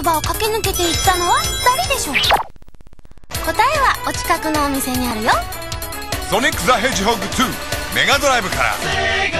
そばを駆け抜けていったのは誰でしょう答えはお近くのお店にあるよ。ソニック・ザ・ヘッジホッグ2メガドライブから。